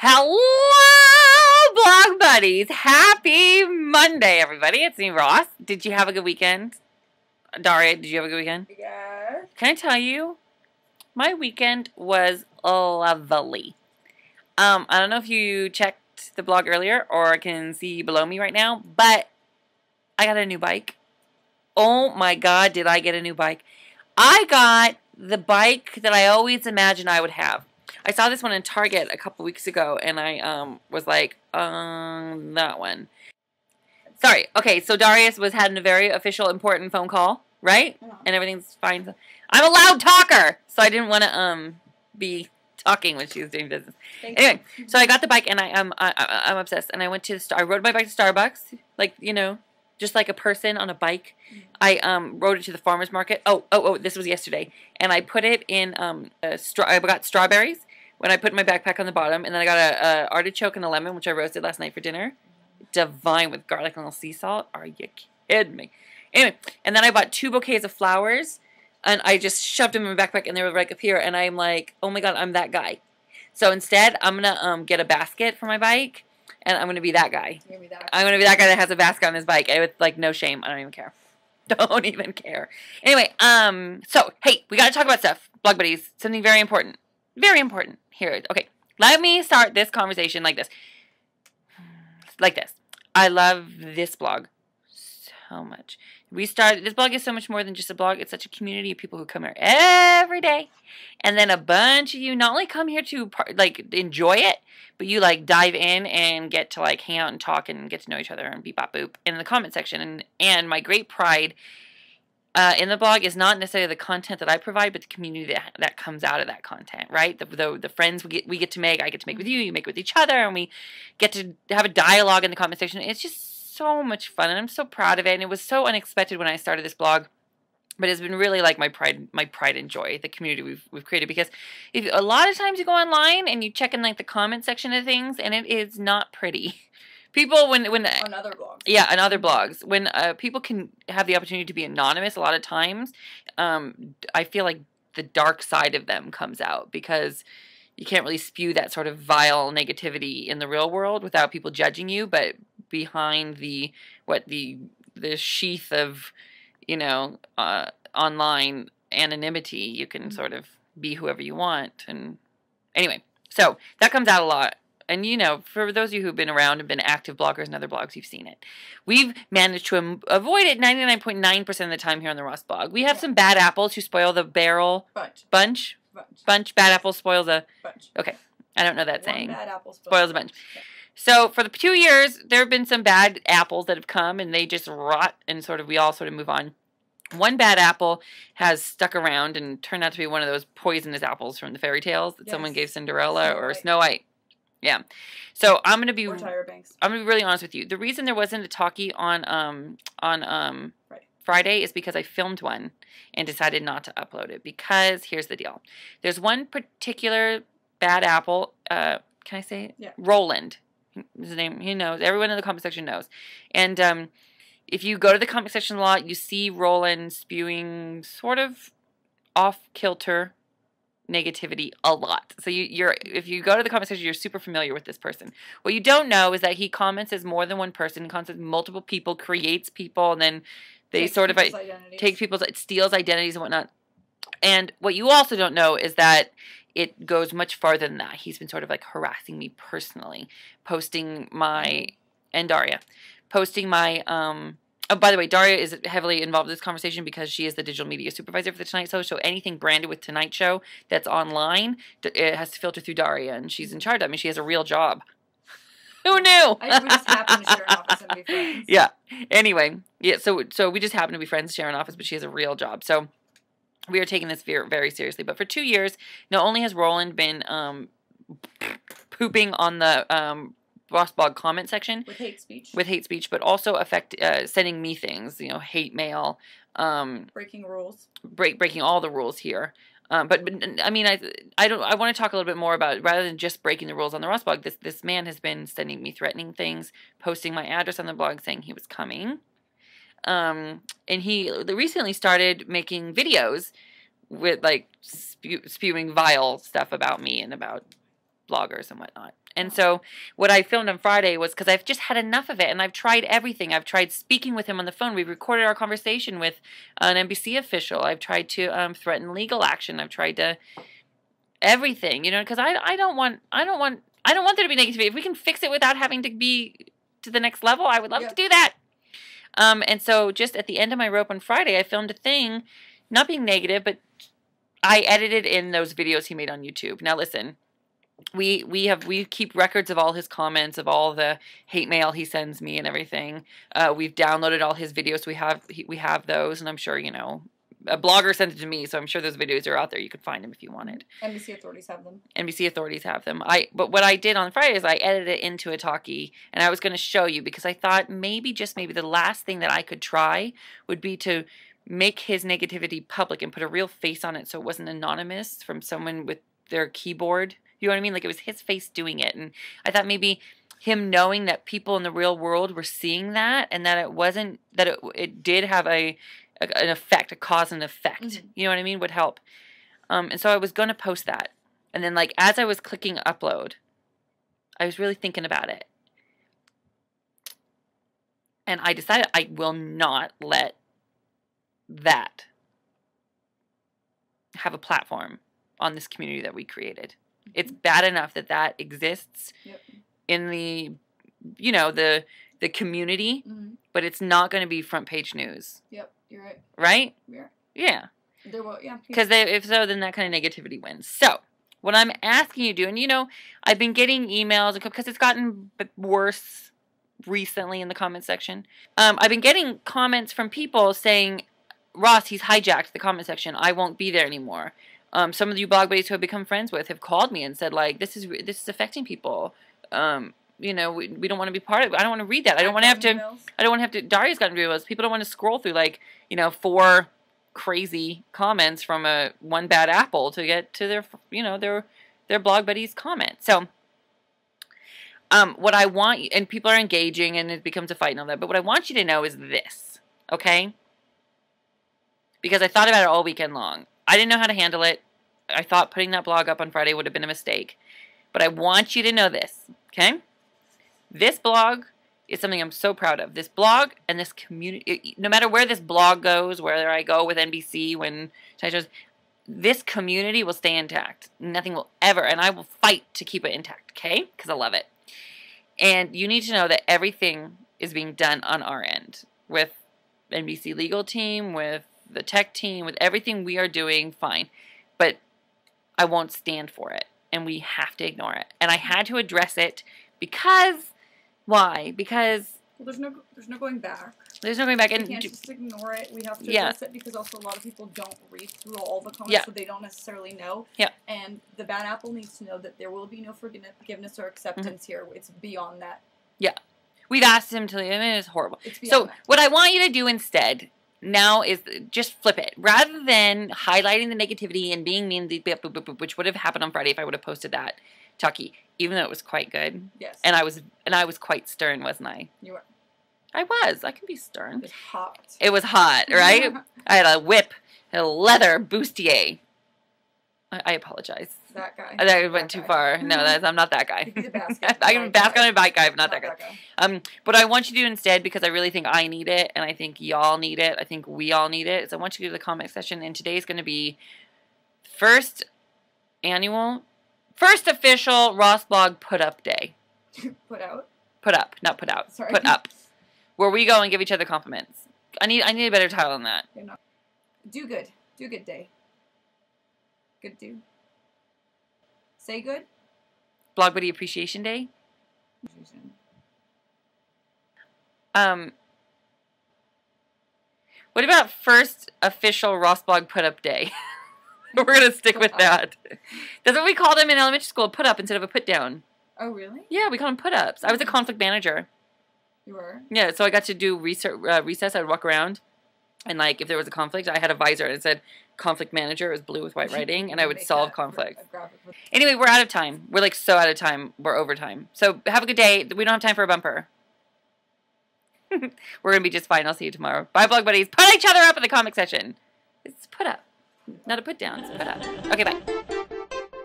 Hello, blog buddies. Happy Monday, everybody. It's me, Ross. Did you have a good weekend? Daria, did you have a good weekend? Yeah. Can I tell you? My weekend was lovely. Um, I don't know if you checked the blog earlier or can see below me right now, but I got a new bike. Oh my god, did I get a new bike? I got the bike that I always imagined I would have. I saw this one in Target a couple weeks ago, and I um was like, um, that one. Sorry. Okay, so Darius was having a very official, important phone call, right? And everything's fine. I'm a loud talker, so I didn't want to um be talking when she was doing business. Thank Anyway, so I got the bike, and I um I, I, I'm obsessed. And I went to the star. I rode my bike to Starbucks, like you know, just like a person on a bike. I um rode it to the farmers market. Oh oh oh, this was yesterday, and I put it in um. I got strawberries when I put my backpack on the bottom, and then I got a, a artichoke and a lemon, which I roasted last night for dinner. Divine with garlic and a little sea salt. Are you kidding me? Anyway, and then I bought two bouquets of flowers, and I just shoved them in my backpack, and they were right up here. And I'm like, oh my god, I'm that guy. So instead, I'm gonna um get a basket for my bike, and I'm gonna be that guy. Maybe that. I'm gonna be that guy that has a basket on his bike and with like no shame. I don't even care. Don't even care. Anyway, um, so hey, we gotta talk about stuff. Blog buddies, something very important. Very important. Here, okay. Let me start this conversation like this. Like this. I love this blog so much. We started this blog is so much more than just a blog. It's such a community of people who come here every day, and then a bunch of you not only come here to like enjoy it, but you like dive in and get to like hang out and talk and get to know each other and beep bop boop in the comment section. And and my great pride uh, in the blog is not necessarily the content that I provide, but the community that, that comes out of that content. Right, the, the the friends we get we get to make. I get to make with you. You make with each other, and we get to have a dialogue in the comment section. It's just so much fun, and I'm so proud of it. And it was so unexpected when I started this blog but it's been really like my pride my pride and joy the community we've we've created because if a lot of times you go online and you check in like the comment section of things and it is not pretty people when when on other blogs. yeah and other blogs when uh, people can have the opportunity to be anonymous a lot of times um, i feel like the dark side of them comes out because you can't really spew that sort of vile negativity in the real world without people judging you but behind the what the the sheath of you know uh, online anonymity you can Mhm. sort of be whoever you want and anyway so that comes out a lot and you know for those of you who've been around and been active bloggers and other blogs you've seen it we've managed to am- avoid it 99.9% of the time here on the ross blog we have Yeah. some bad apples who spoil the barrel Bunch. bunch Bunch. bunch bad apple spoils a Bunch. Okay. I don't know that One saying bad apple spoils a bunch so for the two years, there have been some bad apples that have come, and they just rot, and sort of we all sort of move on. One bad apple has stuck around and turned out to be one of those poisonous apples from the fairy tales that someone gave Cinderella Snow or White. Snow White. Yeah. So I'm gonna be Or Tyra Banks. I'm gonna be really honest with you. The reason there wasn't a talkie on um on um Friday. Friday is because I filmed one and decided not to upload it because here's the deal. There's one particular bad apple. Uh, can I say it? Yeah. Roland. His name. He knows. Everyone in the comment section knows. And um, if you go to the comment section a lot, you see Roland spewing sort of off kilter negativity a lot. So you, you're if you go to the comment section, you're super familiar with this person. What you don't know is that he comments as more than one person, comments as multiple people, creates people, and then they Takes sort of identities. take people's it steals identities and whatnot. And what you also don't know is that it goes much farther than that. He's been sort of like harassing me personally, posting my and Daria, posting my um. Oh, by the way, Daria is heavily involved in this conversation because she is the digital media supervisor for the Tonight Show. So anything branded with Tonight Show that's online, it has to filter through Daria, and she's in charge. I mean, she has a real job. Who knew? I we just happen to share an office and be friends. Yeah. Anyway, yeah. So so we just happen to be friends, share an office, but she has a real job. So we are taking this very very seriously. But for two years, not only has Roland been um, pooping on the um, Ross blog comment section With hate speech. with hate speech, but also affect uh, sending me things, you know, hate mail, um, breaking rules. break breaking all the rules here. Um, but, but I mean, I I don't I want to talk a little bit more about rather than just breaking the rules on the Ross blog. This this man has been sending me threatening things, posting my address on the blog, saying he was coming. Um, and he recently started making videos with like spew, spewing vile stuff about me and about bloggers and whatnot. And so what I filmed on Friday was because I've just had enough of it, and I've tried everything. I've tried speaking with him on the phone. We recorded our conversation with an NBC official. I've tried to um, threaten legal action. I've tried to everything, you know, because I I don't want I don't want I don't want there to be negativity. If we can fix it without having to be to the next level, I would love Yeah. to do that. Um, and so just at the end of my rope on Friday, I filmed a thing, not being negative, but I edited in those videos he made on YouTube. Now listen, we we have we keep records of all his comments, of all the hate mail he sends me and everything. Uh, we've downloaded all his videos. We have we have those, and I'm sure you know a blogger sent it to me, so I'm sure those videos are out there. You could find them if you wanted. NBC authorities have them. NBC authorities have them. I but what I did on Friday is I edited it into a talkie, and I was going to show you because I thought maybe just maybe the last thing that I could try would be to make his negativity public and put a real face on it, so it wasn't anonymous from someone with their keyboard. You know what I mean? Like it was his face doing it, and I thought maybe him knowing that people in the real world were seeing that and that it wasn't that it it did have a, a an effect, a cause and effect. Mhm. You know what I mean? Would help. Um, and so I was going to post that. And then, like, as I was clicking upload, I was really thinking about it. And I decided I will not let that have a platform on this community that we created. It's bad enough that that exists Yep. in the, you know, the the community, hmm but it's not going to be front page news, Yep, you're right. right? Yeah. Yeah. There will, yeah. Because they, if so, then that kind of negativity wins. So, what I'm asking you to do, and you know, I've been getting emails because it's gotten worse recently in the comment section. Um, I've been getting comments from people saying, Ross, he's hijacked the comment section. I won't be there anymore. Um, some of you blog buddies who I've become friends with have called me and said, like, this is this is affecting people. Um, you know, we, we don't want to be part of it. I don't want to read that. I don't want to have to. I don't want to have to. Daria's gotten videos. People don't want to scroll through like you know four crazy comments from a one bad apple to get to their you know their their blog buddies comment. So, um, what I want and people are engaging and it becomes a fight and all that. But what I want you to know is this, okay? Because I thought about it all weekend long. I didn't know how to handle it. I thought putting that blog up on Friday would have been a mistake. But I want you to know this, okay? This blog is something I'm so proud of. This blog and this community, no matter where this blog goes, whether I go with NBC when I shows, this community will stay intact. Nothing will ever, and I will fight to keep it intact, okay? Because I love it. And you need to know that everything is being done on our end with NBC legal team, with the tech team, with everything we are doing, fine. But I won't stand for it, and we have to ignore it. And I had to address it because why? Because Well, there's no, there's no going back. there's no going back. We And can't do- just ignore it. We have to Yeah. address it because also a lot of people don't read through all the comments, Yeah. so they don't necessarily know. Yeah. And the bad apple needs to know that there will be no forgiveness or acceptance Mm-hmm. here. It's beyond that. Yeah. We've asked him to. leave, mean, it's horrible. It's So that. what I want you to do instead now is just flip it. Rather than highlighting the negativity and being mean, which would have happened on Friday if I would have posted that talkie, even though it was quite good, Yes. and I was and I was quite stern, wasn't I? you were. I was. I can be stern. It was hot. It was hot, right? I had a whip, a leather bustier. I, I apologize. that guy. I, I That went too guy. far. No, that's, I'm not that guy. He's a basket I can bask on a bike guy, but not, that guy. guy. Um, what I want you to do instead, because I really think I need it, and I think y'all need it, I think we all need it. So I want you to do the comment section, and today's going to be first annual, first official Ross Blog Put Up Day. Put out. Put up, not put out. Sorry. Put up, where we go and give each other compliments. I need, I need a better title than that. Do good. Do good day. Good do. Say good. Blog Buddy Appreciation Day. Um, what about first official Ross Blog Put Up Day? We're gonna stick with that. That's what we called them in elementary school. Put up instead of a put down. Oh really? Yeah, we call them put ups. I was a conflict manager. You were. Yeah, so I got to do research, uh, recess. I'd walk around, and like if there was a conflict, I had a visor and it said conflict manager. It was blue with white writing, and I would solve conflict. a graphic with- Anyway, we're out of time. We're like so out of time. We're over time. So have a good day. We don't have time for a bumper. we're gonna be just fine. I'll see you tomorrow. Bye, blog buddies. Put each other up in the comic section. It's put up, not a put down. It's up. Okay, bye.